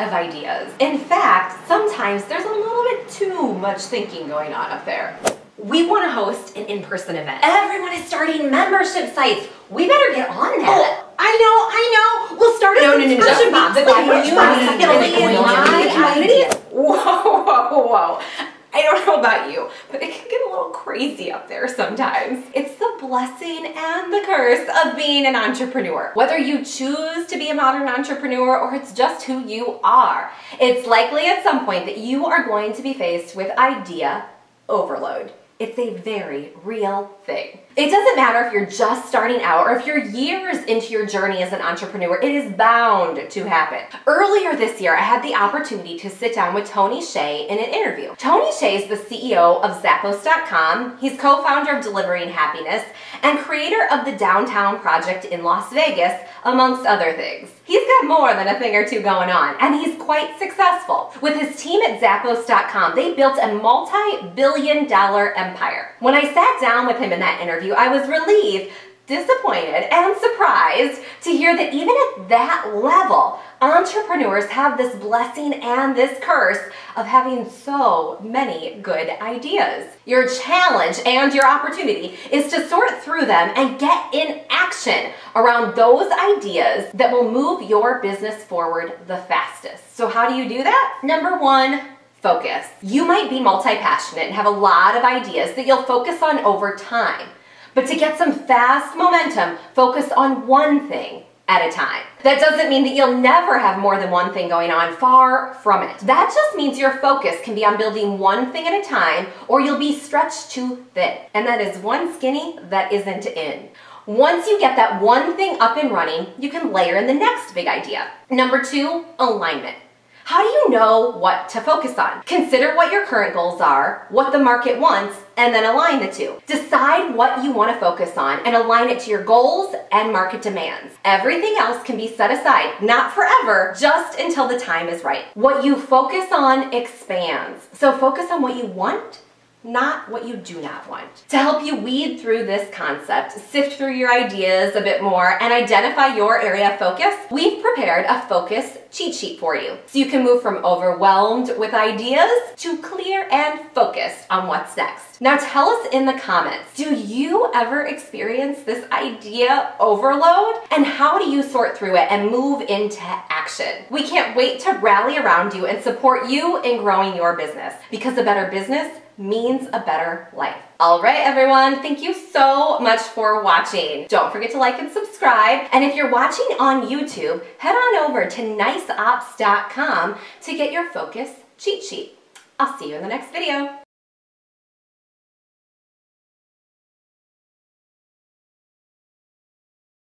lot of ideas. In fact, sometimes there's a little bit too much thinking going on up there. We want to host an in-person event. Everyone is starting membership sites. We better get on that. Oh, I know, I know. We'll start a No, no, no, no, subscription no. I don't know about you, but it can get a little crazy up there sometimes. It's the blessing and the curse of being an entrepreneur. Whether you choose to be a modern entrepreneur or it's just who you are, it's likely at some point that you are going to be faced with idea overload. It's a very real thing. It doesn't matter if you're just starting out or if you're years into your journey as an entrepreneur, it is bound to happen. Earlier this year, I had the opportunity to sit down with Tony Hsieh in an interview. Tony Hsieh is the CEO of Zappos.com. He's co-founder of Delivering Happiness and creator of the Downtown Project in Las Vegas, amongst other things. He's got more than a thing or two going on, and he's quite successful. With his team at Zappos.com, they built a multi-billion dollar empire. When I sat down with him in that interview, I was relieved disappointed and surprised to hear that even at that level, entrepreneurs have this blessing and this curse of having so many good ideas. Your challenge and your opportunity is to sort through them and get in action around those ideas that will move your business forward the fastest. So how do you do that? Number one, focus. You might be multi-passionate and have a lot of ideas that you'll focus on over time. But to get some fast momentum, focus on one thing at a time. That doesn't mean that you'll never have more than one thing going on, far from it. That just means your focus can be on building one thing at a time or you'll be stretched too thin. And that is one skinny that isn't in. Once you get that one thing up and running, you can layer in the next big idea. Number two, alignment. How do you know what to focus on? Consider what your current goals are, what the market wants, and then align the two. Decide what you want to focus on and align it to your goals and market demands. Everything else can be set aside, not forever, just until the time is right. What you focus on expands. So focus on what you want not what you do not want. To help you weed through this concept, sift through your ideas a bit more, and identify your area of focus, we've prepared a focus cheat sheet for you. So you can move from overwhelmed with ideas to clear and focused on what's next. Now tell us in the comments, do you ever experience this idea overload? And how do you sort through it and move into action? We can't wait to rally around you and support you in growing your business because a better business means a better life. All right, everyone, thank you so much for watching. Don't forget to like and subscribe. And if you're watching on YouTube, head on over to niceops.com to get your focus cheat sheet. I'll see you in the next video.